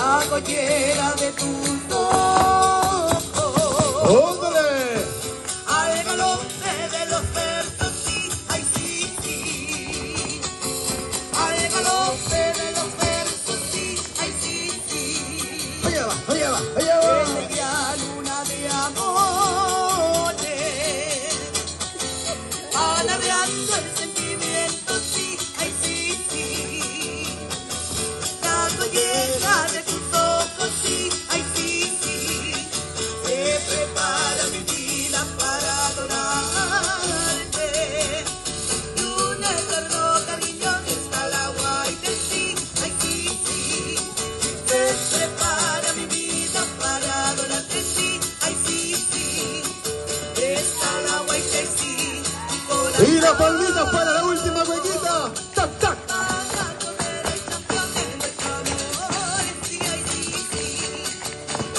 la collera de tus ojos. ¡Óndale! Al galope de los versos, sí, ay sí, sí. Al galope de los versos, sí, ay sí, sí. Allá va, allá va, allá va. Alegría luna de amores, alardeando el Y las palmitas para la última huequita. ¡Tac, tac! Para comer el campeón de nuestro amor, sí, ay sí, sí.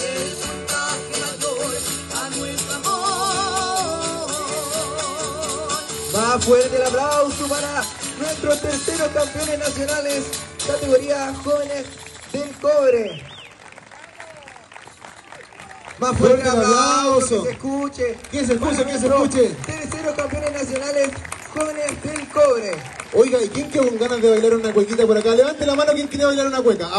El puntaje mayor a nuestro amor. Más fuerte el aplauso para nuestros terceros campeones nacionales, categoría jóvenes del cobre. Más fuerte el aplauso, que se escuche. Que se escuche, que se escuche. Terceros campeones nacionales, jóvenes del cobre. Oiga, ¿y quién quedó con ganas de bailar una cuequita por acá? Levante la mano quien quiere bailar una cueca.